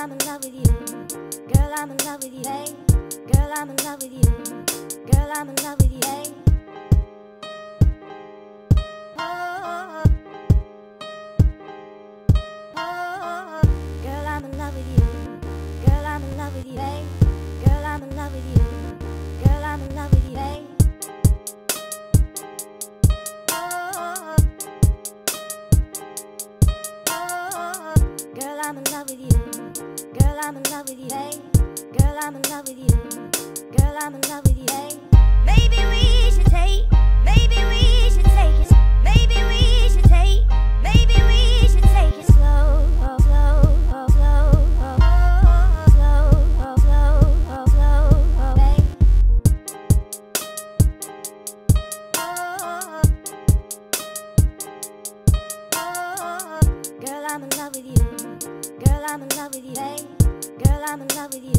I'm in love with you. Girl, I'm in love with you. Hey. Girl, I'm in love with you. Girl, I'm in love with you. Hey. Oh. Oh. Girl, I'm in love with you. Girl, I'm in love with you. Girl, I'm in love with you. Girl, I'm in love with you. I'm in love with you. Girl, I'm in love with you. Girl, I'm in love with you. Girl, I'm in love with you. Maybe we I'm in love with you.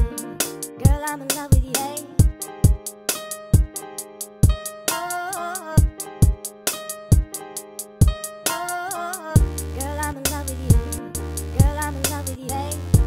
Girl, I'm in love with you. Hey. Oh. Oh. oh. Girl, I'm in love with you. Girl, I'm in love with you. Hey.